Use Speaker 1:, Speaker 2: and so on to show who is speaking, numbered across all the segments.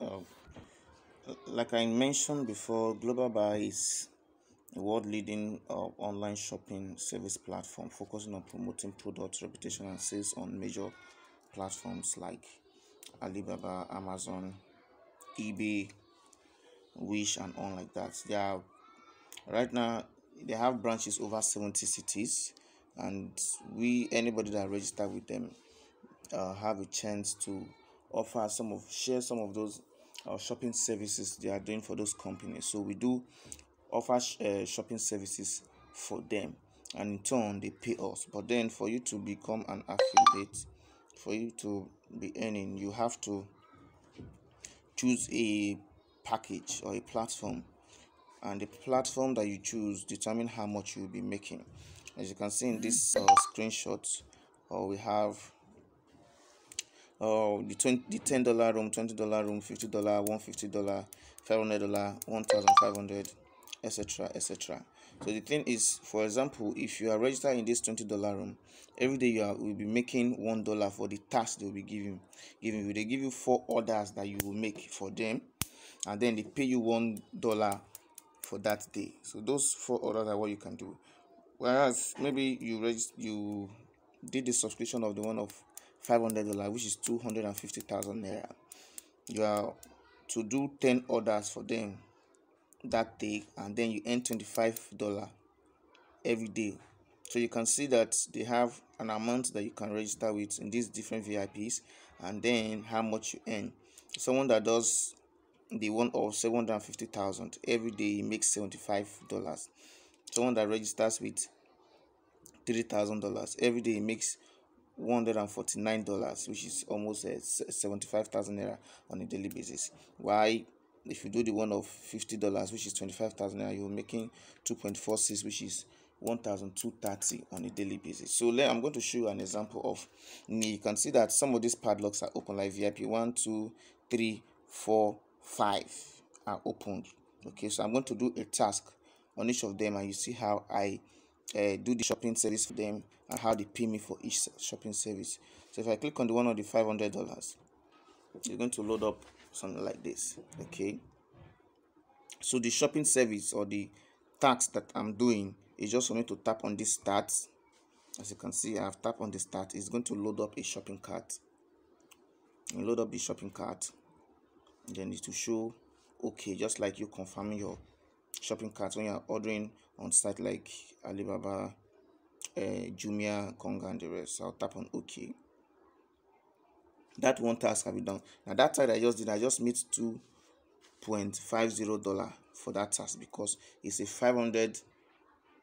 Speaker 1: Uh, like I mentioned before, Global Buy is a world leading uh, online shopping service platform focusing on promoting products, reputation, and sales on major platforms like Alibaba, Amazon, eBay, Wish, and all like that. They are right now they have branches over 70 cities, and we anybody that register with them uh, have a chance to offer some of share some of those uh, shopping services they are doing for those companies. So we do offer uh, shopping services for them, and in turn they pay us. But then for you to become an affiliate, for you to be earning, you have to choose a package or a platform and the platform that you choose determine how much you'll be making as you can see in this uh, screenshot uh, we have uh, the 20 the 10 dollar room 20 dollar room 50 dollar 150 dollar 500 dollar 1500 etc etc so the thing is for example if you are registered in this 20 dollar room every day you are will be making one dollar for the task they will be giving giving you. They give you four orders that you will make for them and then they pay you one dollar for that day. So those four orders are what you can do. Whereas maybe you register you did the subscription of the one of five hundred dollar which is two hundred and fifty thousand naira. You are to do 10 orders for them that day and then you earn 25 dollar every day. So you can see that they have an amount that you can register with in these different vips and then how much you earn. Someone that does the one of 750,000 every day makes 75 dollars. Someone that registers with $3000 every day makes 149 dollars which is almost uh, 75,000 naira on a daily basis. Why? If you do the one of 50 dollars which is 25,000 naira you're making 2.46 which is 1230 on a daily basis. So let, i'm going to show you an example of me. you can see that some of these padlocks are open like vip one two three four five are opened. Okay so i'm going to do a task on each of them and you see how i uh, do the shopping service for them and how they pay me for each shopping service. So if i click on the one of the 500 dollars it's going to load up something like this okay? So the shopping service or the tax that i'm doing is just for me to tap on this start. As you can see i have tapped on the start. It's going to load up a shopping cart. And load up the shopping cart. Then it will show okay just like you confirming your shopping cart when you're ordering on site like alibaba uh, jumia konga and the rest. So i'll tap on okay that one task have been done. Now that side i just did i just made 2.50 dollar for that task because it's a 500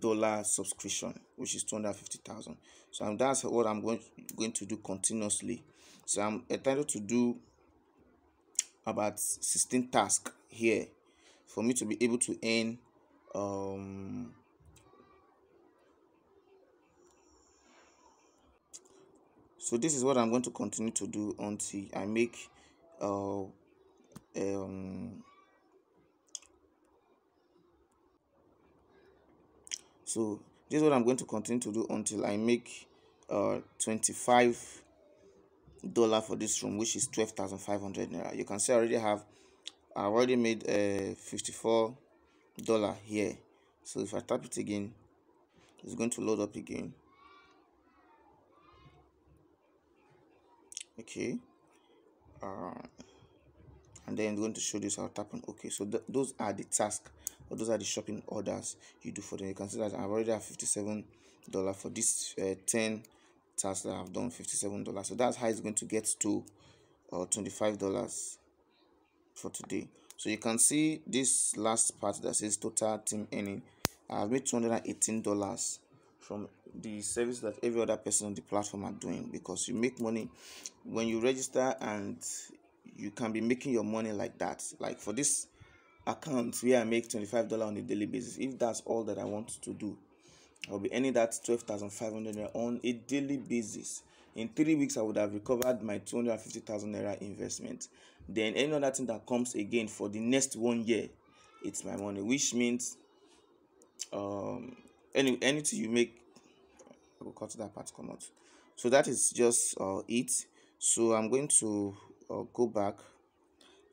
Speaker 1: dollar subscription which is 250,000 so um, that's what i'm going going to do continuously. So i'm entitled to do about 16 tasks here for me to be able to earn um so this is what i'm going to continue to do until i make uh um so this is what i'm going to continue to do until i make uh 25 dollar for this room which is 12,500 naira. You can see I already have I've already made uh, 54 dollar here. So if I tap it again it's going to load up again. Okay. Uh, and then I'm going to show this I'll tap on. Okay. So th those are the tasks or those are the shopping orders you do for them. You can see that I've already have 57 dollar for this uh, 10 tasks that I've done 57 dollars. So that's how it's going to get to uh, 25 dollars for today so you can see this last part that says total team earning I've made 218 dollars from the service that every other person on the platform are doing because you make money when you register and you can be making your money like that like for this account where I make 25 dollars on a daily basis if that's all that I want to do I'll be earning that 12,500 naira on a daily basis. In three weeks, I would have recovered my 250,000 naira investment. Then any other thing that comes again for the next one year, it's my money, which means um any anything you make, I will cut that part come out. So that is just uh, it. So I'm going to uh, go back.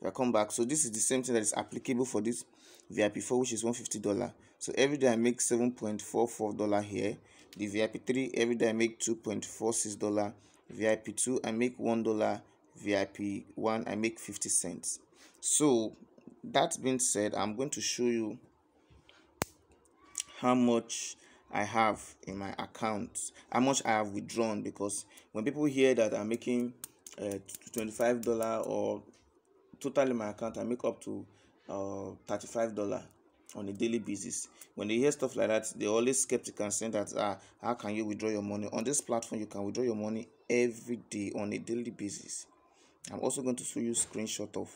Speaker 1: if i come back so this is the same thing that is applicable for this vip4 which is 150 dollar so every day i make 7.44 dollar here the vip3 every day i make 2.46 dollar vip2 i make one dollar vip1 i make 50 cents so that being said i'm going to show you how much I have in my account, how much I have withdrawn. Because when people hear that I'm making uh, $25 or in my account, I make up to uh, $35 on a daily basis. When they hear stuff like that, they're always skeptical and saying that ah, how can you withdraw your money? On this platform, you can withdraw your money every day on a daily basis. I'm also going to show you a screenshot of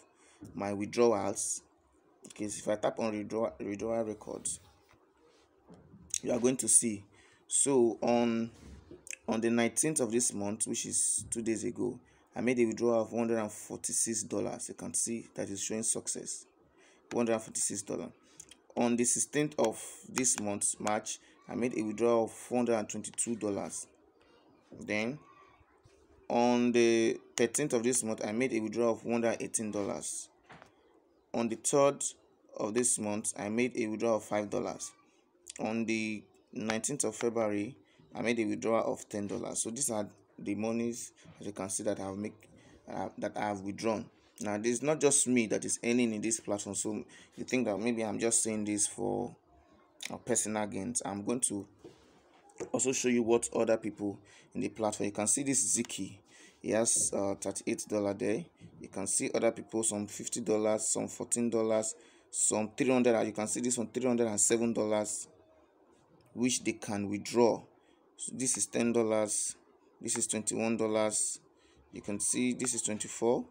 Speaker 1: my withdrawals. Okay, if I tap on withdrawal, withdrawal records, you are going to see. So on on the 19th of this month which is two days ago i made a withdrawal of 146 dollars. You can see that is showing success. 146 dollars. On the 16th of this month march i made a withdrawal of 422 dollars. Then on the 13th of this month i made a withdrawal of 118 dollars on the 3rd of this month i made a withdrawal of five dollars on the 19th of February, I made a withdrawal of ten dollars. So these are the monies as you can see that I have make uh, that I have withdrawn. Now this is not just me that is earning in this platform. So you think that maybe I'm just saying this for uh, personal gains. I'm going to also show you what other people in the platform. You can see this Ziki. He has uh, $38 there. You can see other people some $50, some $14, some 300 You can see this one $307 which they can withdraw so this is ten dollars this is 21 dollars you can see this is 24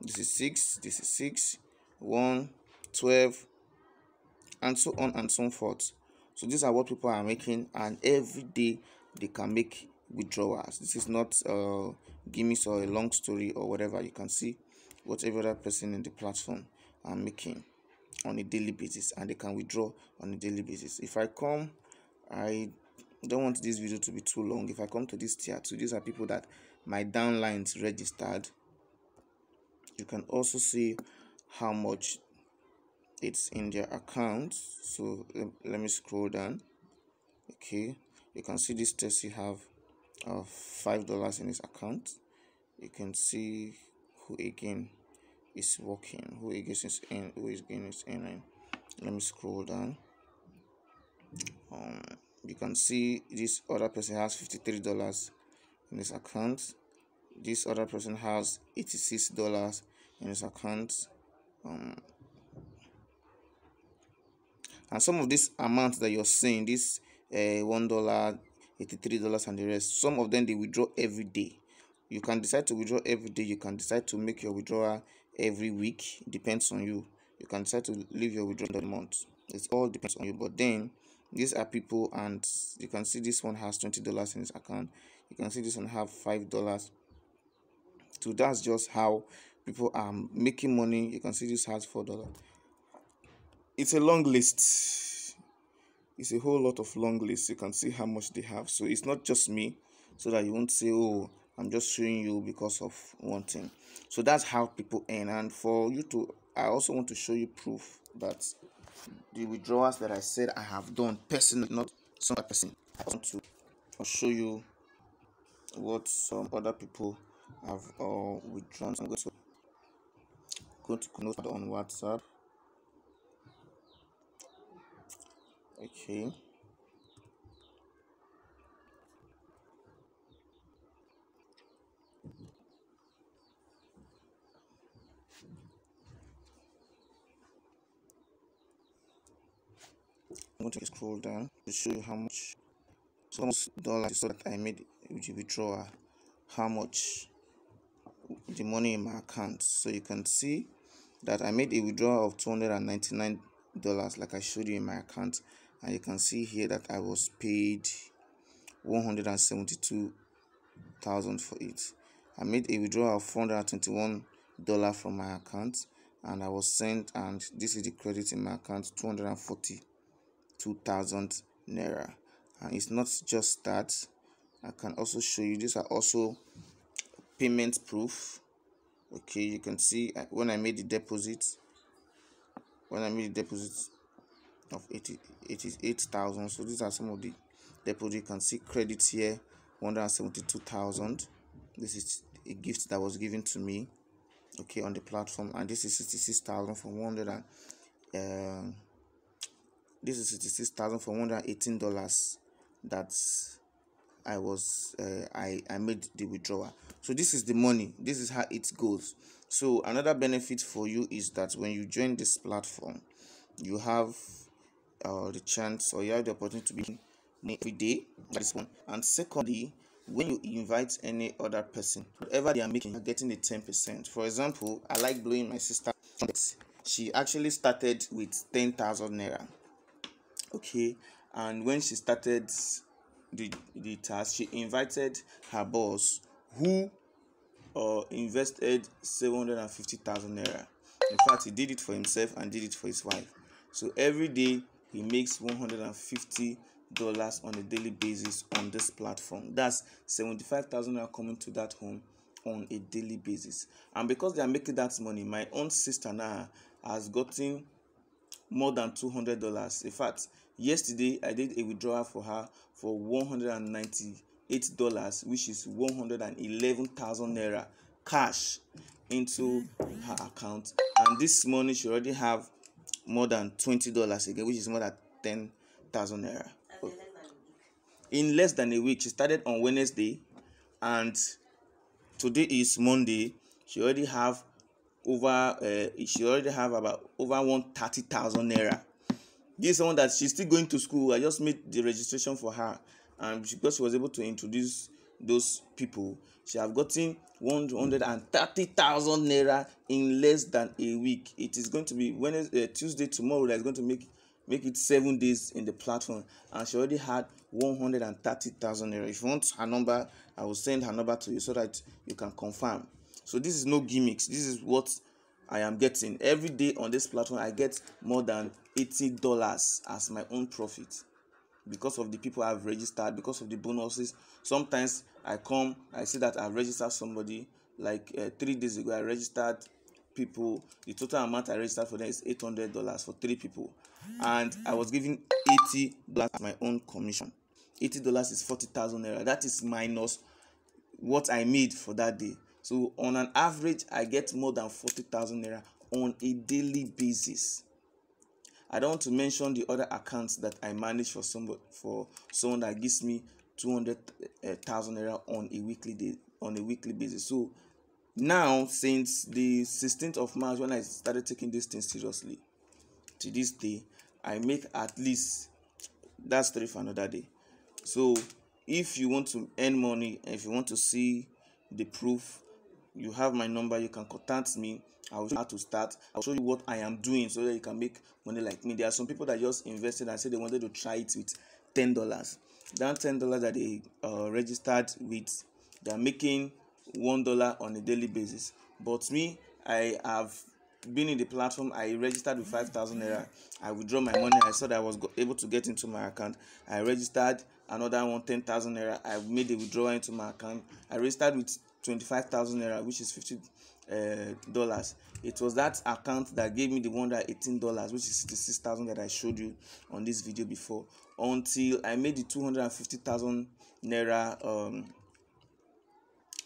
Speaker 1: this is 6 this is 6 1 12 and so on and so forth so these are what people are making and every day they can make withdrawals this is not uh gimmicks or a long story or whatever you can see what every other person in the platform are making on a daily basis and they can withdraw on a daily basis if i come I don't want this video to be too long. If I come to this tier two, these are people that my downlines registered. You can also see how much it's in their account. So let, let me scroll down. Okay, you can see this Tessie have uh, five dollars in his account. You can see who again is working, who again is in, who is again is in. Let me scroll down um you can see this other person has 53 dollars in his account this other person has 86 dollars in his account um and some of this amount that you're seeing this uh one dollar 83 dollars and the rest some of them they withdraw every day. You can decide to withdraw every day. You can decide to make your withdrawal every week. Depends on you. You can decide to leave your withdrawal the month. It all depends on you. But then these are people and you can see this one has 20 dollars in his account. You can see this one have five dollars. So that's just how people are making money. You can see this has four dollars it's a long list it's a whole lot of long list you can see how much they have so it's not just me so that you won't say oh i'm just showing you because of one thing so that's how people earn and for you to i also want to show you proof that the withdrawals that I said I have done personally, not some person. I want to show you what some other people have uh, withdrawn. I'm going to go to connect on WhatsApp. Okay. I'm going to scroll down to show you how much so much dollars so that I made with withdrawal how much the money in my account so you can see that I made a withdrawal of 299 dollars like I showed you in my account and you can see here that I was paid 172,000 for it. I made a withdrawal of 421 dollar from my account and I was sent and this is the credit in my account 240 2000 naira. And it's not just that i can also show you these are also payment proof. Okay you can see uh, when i made the deposit when i made the deposit of 80 88,000 so these are some of the deposit you can see. Credits here 172,000 this is a gift that was given to me okay on the platform. And this is 66,000 for 100 and um, this is 66,000 for 118 dollars. That's I was uh, I I made the withdrawal. So this is the money. This is how it goes. So another benefit for you is that when you join this platform you have uh, the chance or you have the opportunity to be every day that is one. And secondly when you invite any other person whatever they are making you're getting the 10 percent. For example i like blowing my sister she actually started with 10,000 naira. Okay and when she started the the task she invited her boss who uh, invested 750,000 naira. In fact he did it for himself and did it for his wife. So every day he makes 150 dollars on a daily basis on this platform. That's 75,000 naira coming to that home on a daily basis. And because they are making that money my own sister now has gotten more than 200 dollars. In fact yesterday i did a withdrawal for her for 198 dollars which is 111,000 naira cash into her account. And this morning she already have more than 20 dollars again which is more than 10,000 naira. In less than a week she started on wednesday and today is monday. She already have over uh, she already have about over one thirty thousand naira. This is someone that she's still going to school i just made the registration for her and because she was able to introduce those people she have gotten one hundred and thirty thousand naira in less than a week. It is going to be wednesday uh, tuesday tomorrow that is going to make make it seven days in the platform. And she already had one hundred and thirty thousand naira. If you want her number i will send her number to you so that you can confirm. So this is no gimmicks. This is what i am getting. Every day on this platform i get more than eighty dollars as my own profit because of the people i've registered because of the bonuses. Sometimes i come i see that i've registered somebody like uh, three days ago i registered people. The total amount i registered for them is eight hundred dollars for three people. And i was giving eighty dollars my own commission. eighty dollars is forty thousand naira. That is minus what i made for that day. So on an average i get more than forty thousand naira on a daily basis i don't want to mention the other accounts that i manage for somebody for someone that gives me two hundred eh, thousand naira on a weekly day on a weekly basis. So now since the sixteenth of march when i started taking this thing seriously to this day i make at least that's three for another day. So if you want to earn money if you want to see the proof you have my number you can contact me i will show you how to start. I'll show you what i am doing so that you can make money like me. There are some people that just invested and said they wanted to try it with ten dollars. That ten dollars that they uh, registered with they are making one dollar on a daily basis. But me i have been in the platform. I registered with five thousand naira. I withdraw my money. I saw that i was able to get into my account. I registered another one ten thousand naira. I made a withdrawal into my account. I registered with twenty-five thousand naira which is fifty uh, dollars. It was that account that gave me the one hundred eighteen dollars which is sixty-six thousand that i showed you on this video before until i made the two hundred and fifty thousand naira um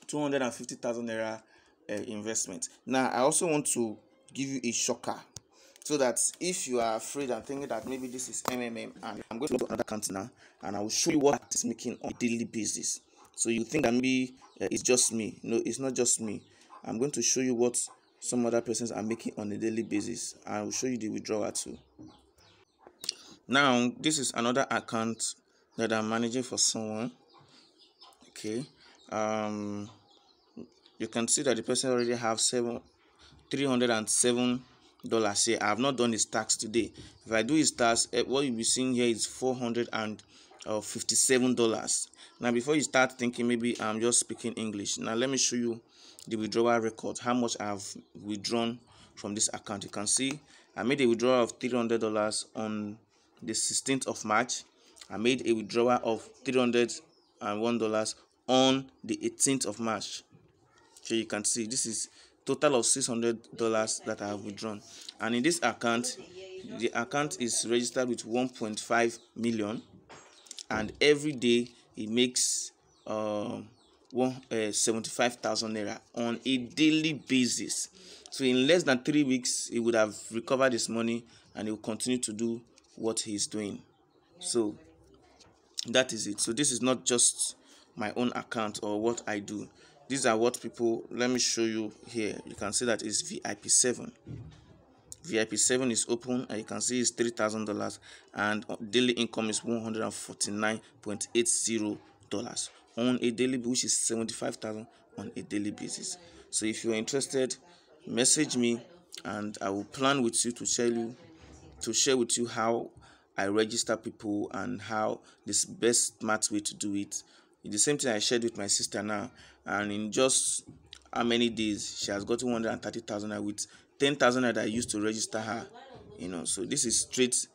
Speaker 1: two hundred and fifty thousand naira uh, investment. Now i also want to give you a shocker so that if you are afraid and thinking that maybe this is mmm and i'm going to go to another account now and i will show you what it's making on a daily basis. So you think that maybe uh, it's just me. No it's not just me i'm going to show you what some other persons are making on a daily basis. I will show you the withdrawal too. Now this is another account that i'm managing for someone. Okay um you can see that the person already have seven three hundred and seven dollars here. I have not done his tax today. If i do his tax eh, what you'll be seeing here is four hundred and uh, 57 dollars. Now before you start thinking maybe i'm just speaking english. Now let me show you the withdrawal record. How much i've withdrawn from this account. You can see i made a withdrawal of 300 dollars on the 16th of march. I made a withdrawal of 301 dollars on the 18th of march. So you can see this is total of six hundred dollars that i have withdrawn. And in this account the account is registered with one point five million. And every day it makes um Eh, seventy-five thousand naira on a daily basis. So in less than three weeks he would have recovered his money and he will continue to do what he's doing. So that is it. So this is not just my own account or what i do. These are what people let me show you here. You can see that is vip 7 vip 7 is open and you can see it's three thousand dollars and daily income is 149.80 dollars on a daily which is 75,000 on a daily basis. So if you're interested message me and i will plan with you to share you to share with you how i register people and how this best smart way to do it. The same thing i shared with my sister now. And in just how many days she has gotten 130,000 with 10,000 that i used to register her you know. So this is straight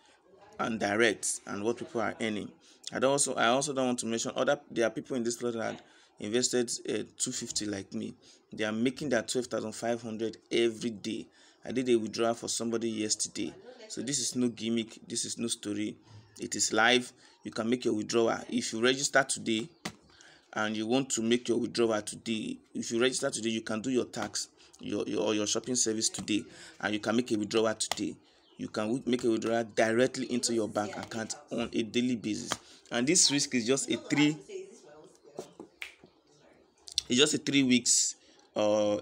Speaker 1: and direct and what people are earning I don't also I also don't want to mention other there are people in this plot that invested uh, 250 like me. They are making that 12,500 every day. I did a withdrawal for somebody yesterday. So this is no gimmick, this is no story. It is live. You can make your withdrawal. If you register today and you want to make your withdrawal today, if you register today, you can do your tax your, your or your shopping service today and you can make a withdrawal today. You can make a withdrawal directly into your bank account on a daily basis. And this risk is just a three it's just a three weeks uh, uh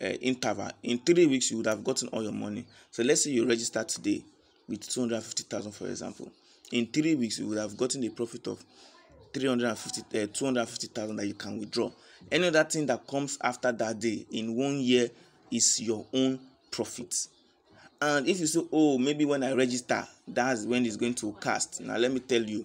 Speaker 1: interval. In three weeks you would have gotten all your money. So let's say you register today with 250,000 for example. In three weeks you would have gotten a profit of 350 uh, 250,000 that you can withdraw. Any other thing that comes after that day in one year is your own profit and if you say oh maybe when i register that's when it's going to cast now let me tell you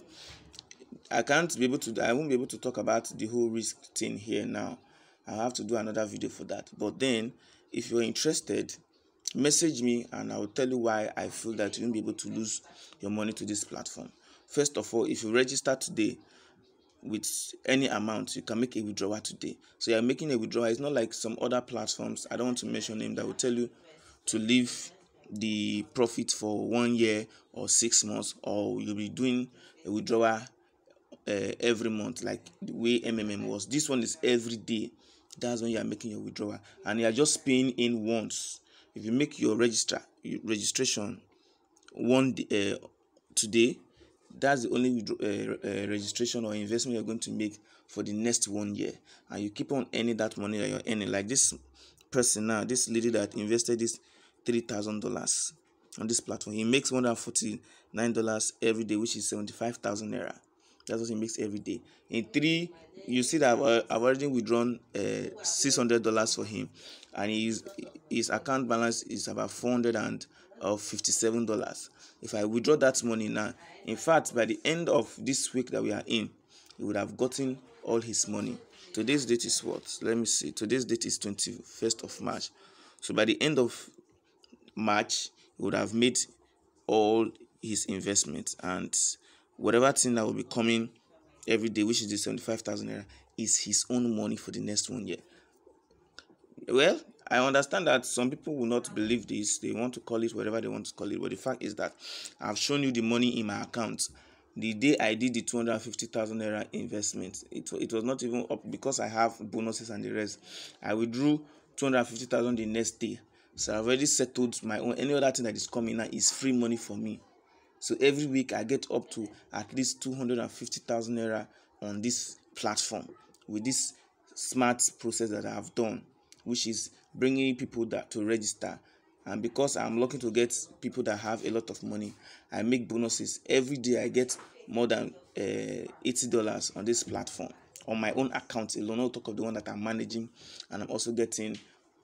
Speaker 1: I can't be able to I won't be able to talk about the whole risk thing here now. I have to do another video for that. But then if you're interested, message me and I will tell you why I feel that you won't be able to lose your money to this platform. First of all, if you register today with any amount, you can make a withdrawal today. So you're making a withdrawal. It's not like some other platforms. I don't want to mention them that will tell you to leave the profit for one year or six months, or you'll be doing a withdrawal uh, every month like the way mmm was. This one is every day. That's when you are making your withdrawal. And you are just paying in once. If you make your register your registration one day, uh, today that's the only uh, registration or investment you're going to make for the next one year. And you keep on earning that money that you're earning. Like this person now this lady that invested this three thousand dollars on this platform he makes one hundred forty nine dollars every day which is seventy five thousand naira that's what he makes every day. In three, you see that I've, already withdrawn uh, six hundred dollars for him, and his his account balance is about four hundred and uh, fifty-seven dollars. If I withdraw that money now, in fact, by the end of this week that we are in, he would have gotten all his money. Today's date is what? Let me see. Today's date is twenty-first of March. So by the end of March, he would have made all his investments and whatever thing that will be coming every day, which is the 75,000 naira, is his own money for the next one year. Well, I understand that some people will not believe this. They want to call it whatever they want to call it. But the fact is that I've shown you the money in my account. The day I did the 250,000 naira investment, it, it was not even up because I have bonuses and the rest. I withdrew 250,000 the next day. So I've already settled my own. Any other thing that is coming now is free money for me. So every week I get up to at least 250,000 naira on this platform with this smart process that I have done, which is bringing people that to register. And because I'm looking to get people that have a lot of money, I make bonuses every day. I get more than uh, eighty dollars on this platform on my own account alone. Not talk of the one that I'm managing, and I'm also getting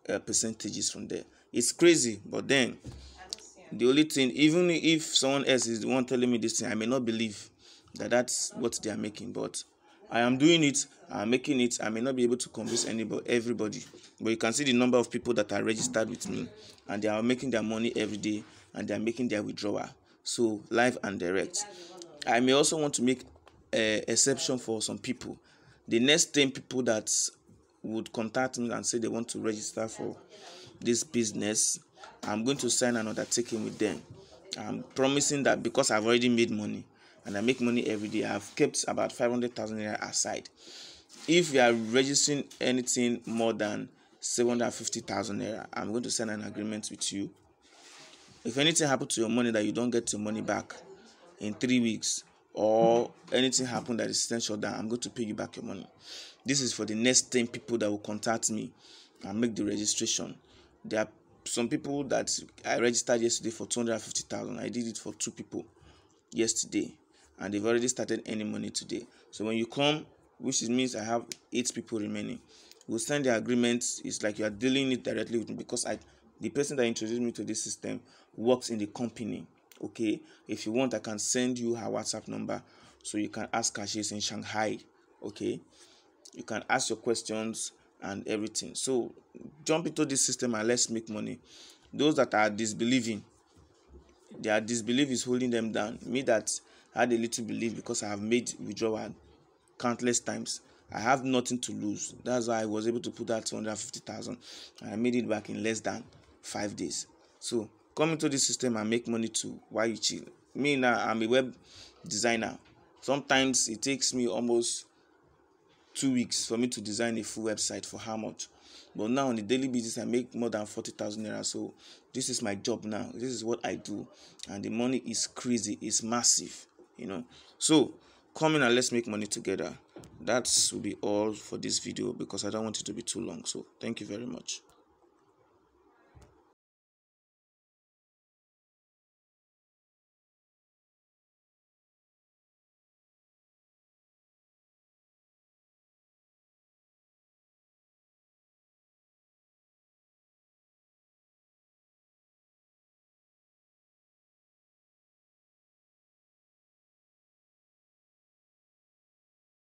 Speaker 1: uh, percentages from there. It's crazy, but then the only thing even if someone else is the one telling me this thing i may not believe that that's what they are making but i am doing it i'm making it i may not be able to convince anybody everybody. But you can see the number of people that are registered with me and they are making their money every day and they are making their withdrawal. So live and direct. I may also want to make a exception for some people. The next 10 people that would contact me and say they want to register for this business i'm going to sign an undertaking with them. I'm promising that because i've already made money and i make money every day i've kept about 500000 naira aside. If you are registering anything more than 750000 naira i'm going to sign an agreement with you. If anything happen to your money that you don't get your money back in three weeks or anything happen that the system shut i'm going to pay you back your money this is for the next 10 people that will contact me and make the registration. There are some people that i registered yesterday for 250000 i did it for two people yesterday and they've already started earning money today. So when you come which means i have eight people remaining we'll sign the agreement. It's like you are dealing it directly with me because i the person that introduced me to this system works in the company okay? If you want i can send you her whatsapp number so you can ask her. She's in shanghai okay you can ask your questions and everything. So jump into this system and let's make money. Those that are disbelieving their disbelief is holding them down. Me that had a little belief because i have made withdrawal countless times i have nothing to lose. That's why i was able to put that 250000 and i made it back in less than five days. So come into this system and make money too while you chill. Me now i'm a web designer. Sometimes it takes me almost two weeks for me to design a full website for how much. But now on a daily basis i make more than 40,000 naira. So this is my job now. This is what i do. And the money is crazy. It's massive you know. So come in and let's make money together. That will be all for this video because i don't want it to be too long. So thank you very much